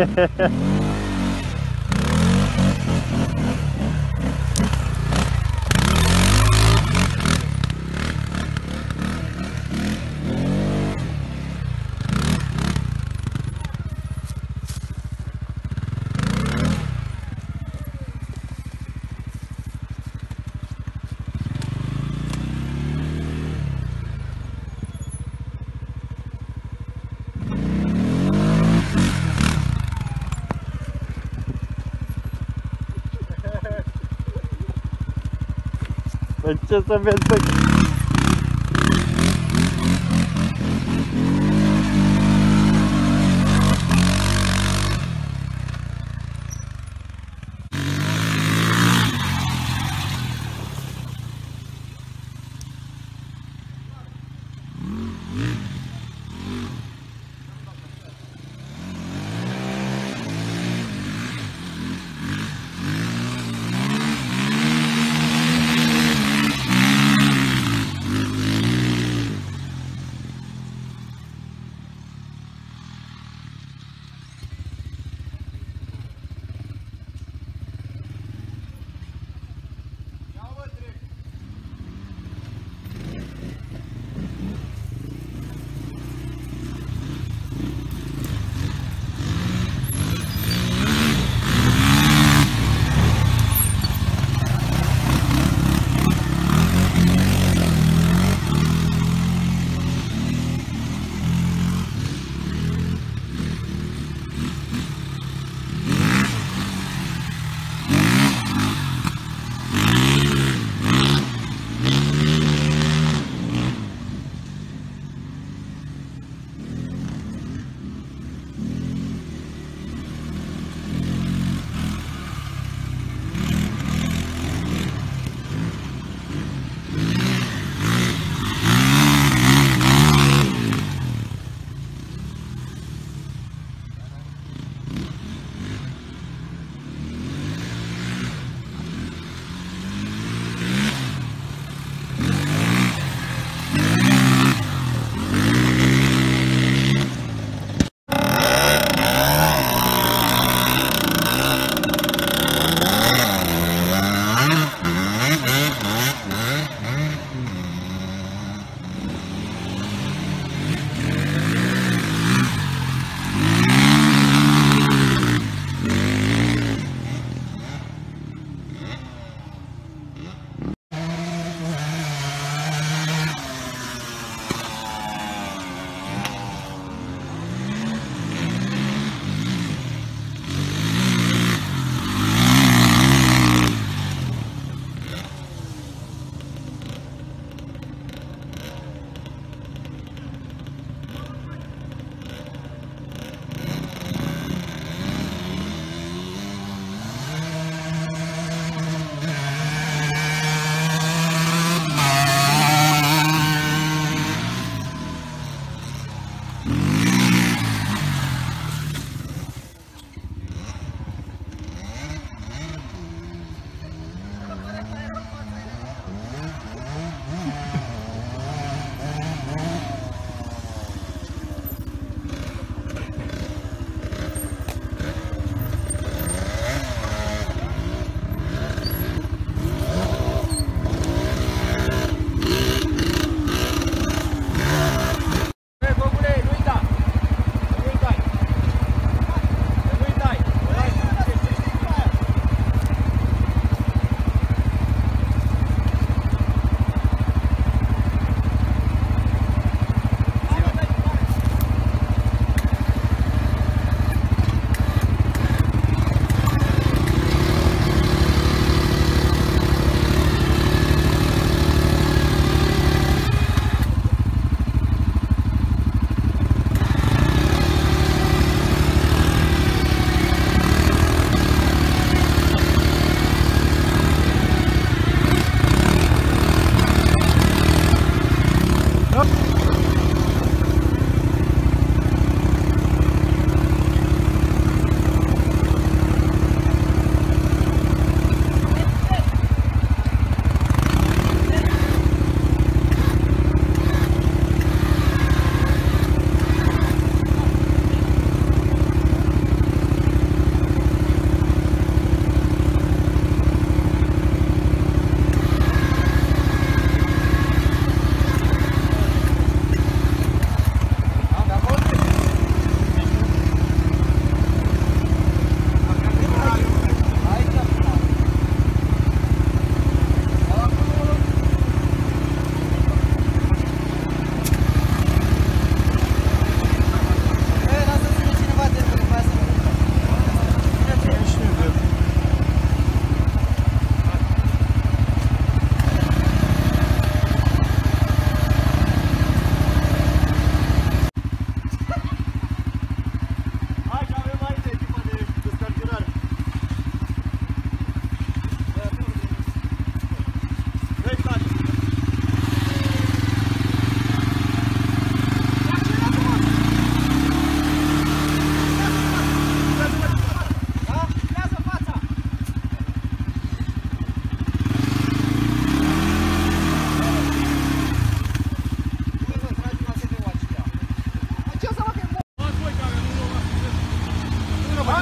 Ha ha ha. Eu tinha sabido isso aqui. Mm-hmm.